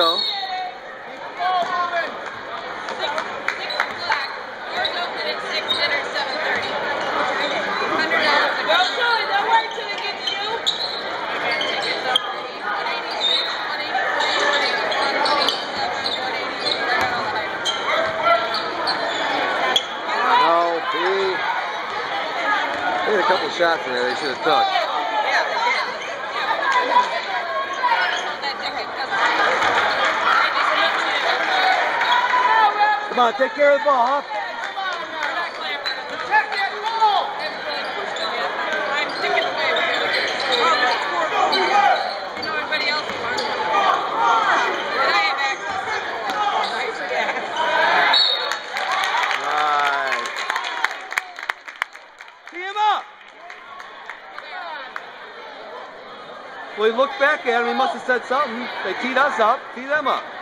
go. Shots in there they should have took. Come on, take care of the ball, huh? Right. Tee him up. Well, he looked back at him. He must have said something. They teed us up. Tee them up.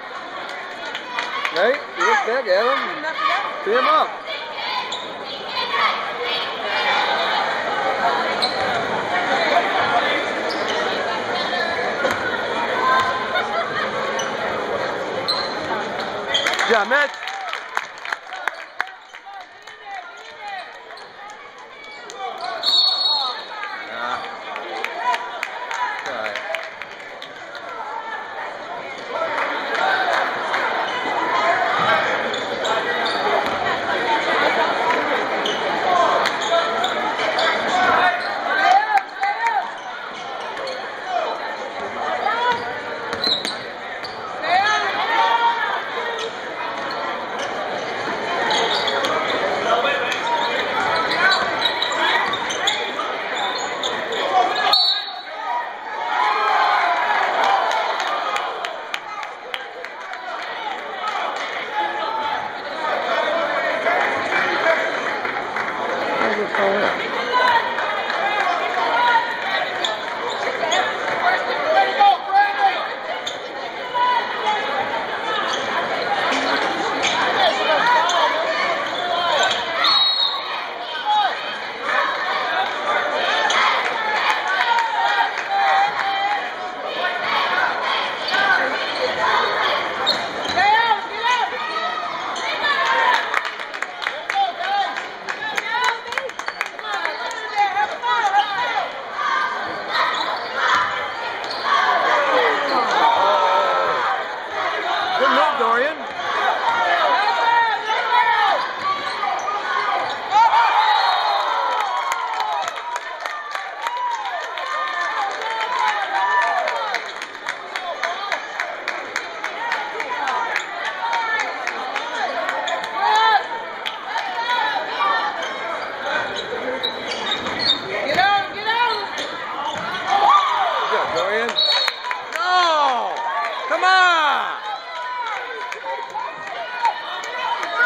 Right? He looked back at him. Tee him up. Yeah, No! Come on!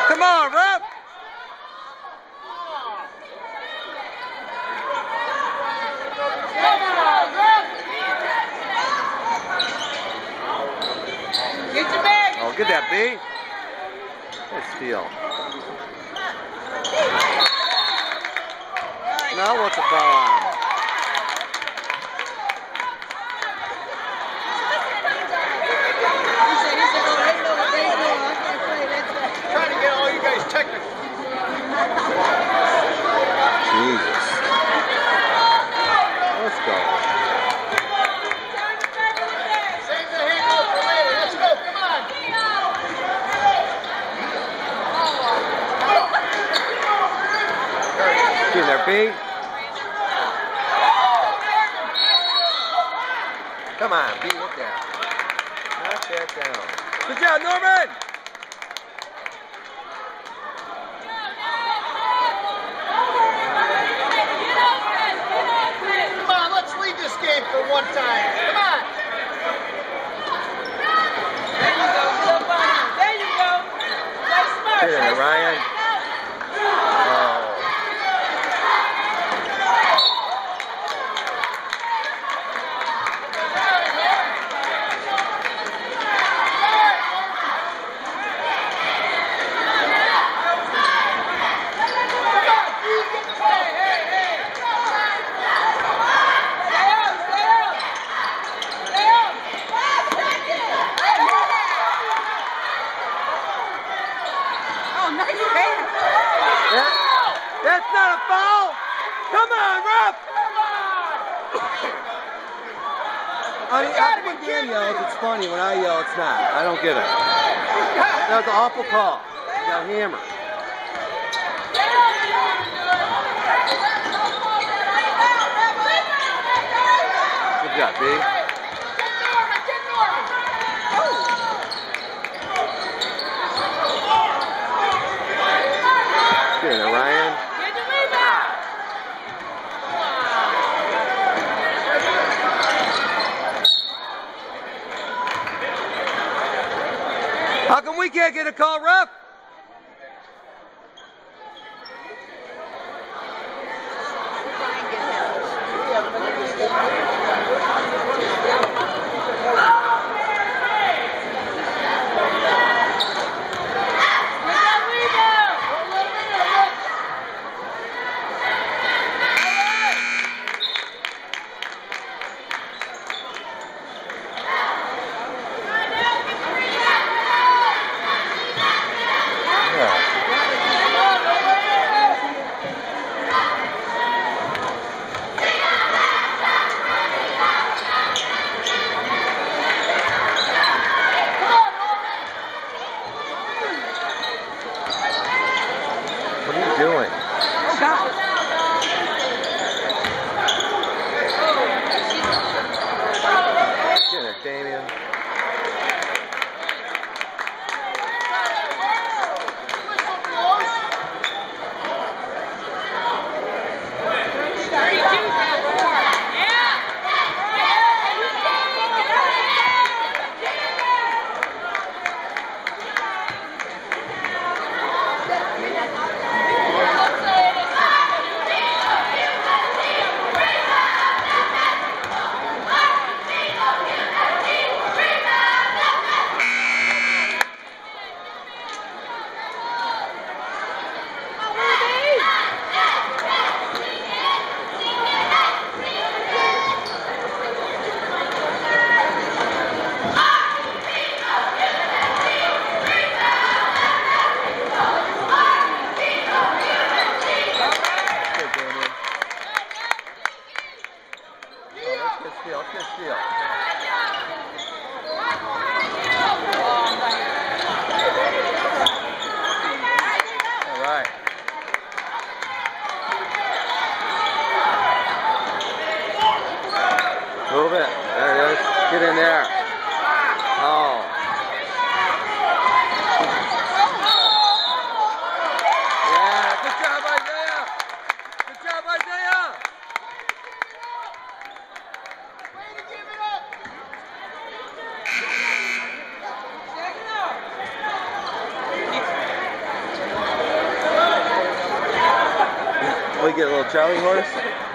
Come on, ref! Get your bag. Oh, get that, B. Good steal. Now what's the foul on? He said, he said, oh, they know what they do. I can't play that. Trying to get all you guys technical. Jesus. Let's go. Save the handoff for later. Let's go. Come on. B. Come on, B, hit down. Knock that down. Good job, Norman! Come on, let's lead this game for one time. Come on. There you go. There you go. Play smart. Get in there, Ryan. That's not a foul. Come on, ref. Honey, everyone here yells, it's funny. When I yell, it's not. I don't get it. That was an awful call. You got hammered. Good job, B. can't get a call, ref? Yeah. What are you doing? Get it, Damien. Good, Damien. Oh, let's get steal. Let's get steal. All right. Move it. There it is. Get in there. Oh. Yeah, good job, Isaiah. Good job, Isaiah. We get a little Charlie horse.